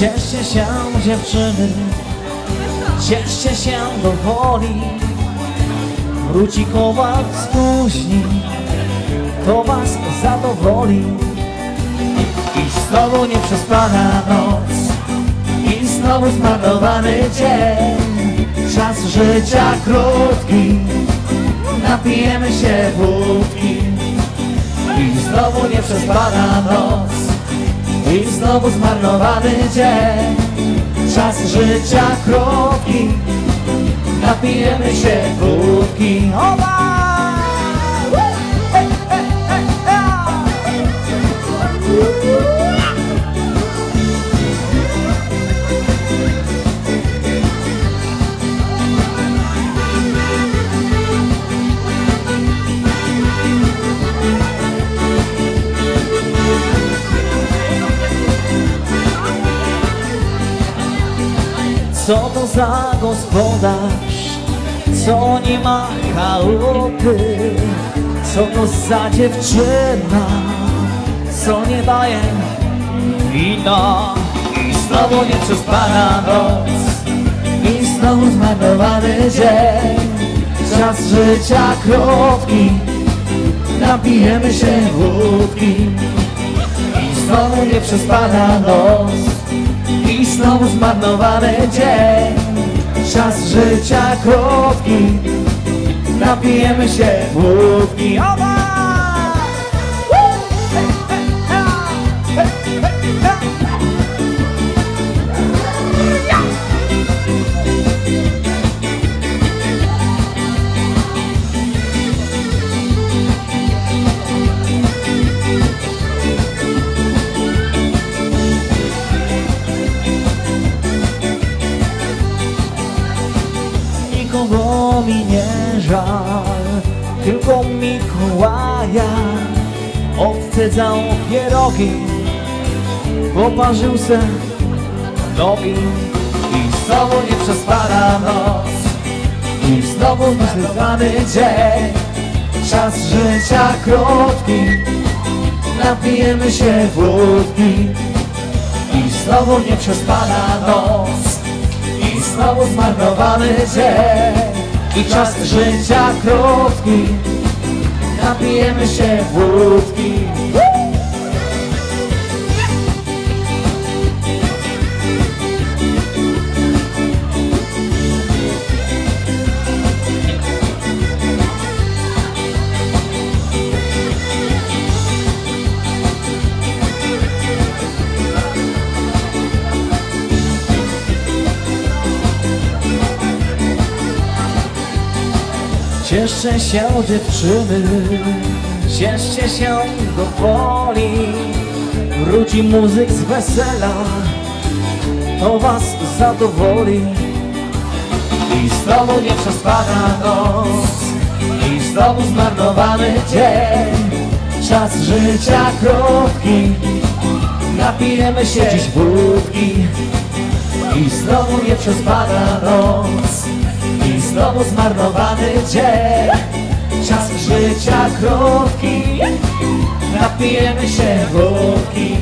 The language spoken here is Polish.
Cieszcie się dziewczyny, cieszcie się do woli. Z kuźni, to was zadowoli. I znowu nieprzespana noc, i znowu zmarnowany dzień. Czas życia krótki, napijemy się wódki. I znowu nieprzespana noc, i znowu zmarnowany dzień. Czas życia krótki Napijemy się wódki. Oba! Co to za gospodarz, co nie ma chałupy? Co to za dziewczyna, co nie daje wina I znowu nieprzespana noc, i znowu zmarnowany dzień. Czas życia krótki, napijemy się wódki. I znowu nieprzespana noc. i znowu zmarnowany dzień. Czas życia krótki. Napijemy się wódki Oba! Żal Tylko Mikołaja Odcedzał pierogi Poparzył se nogi I znowu nieprzespana noc. I znowu zmarnowany dzień Czas życia krótki Napijemy się wódki. I znowu nieprzespana noc i znowu zmarnowany dzień I czas życia krótki. Napijemy się wódki Cieszcie się dziewczyny, cieszcie się do woli. Wróci muzyk z wesela, to was zadowoli. I znowu nieprzespana noc, i znowu zmarnowany dzień. Czas życia krótki, napijemy się dziś wódki I znowu nieprzespana noc i znowu zmarnowany dzień. Czas życia krótki Napijemy się wódki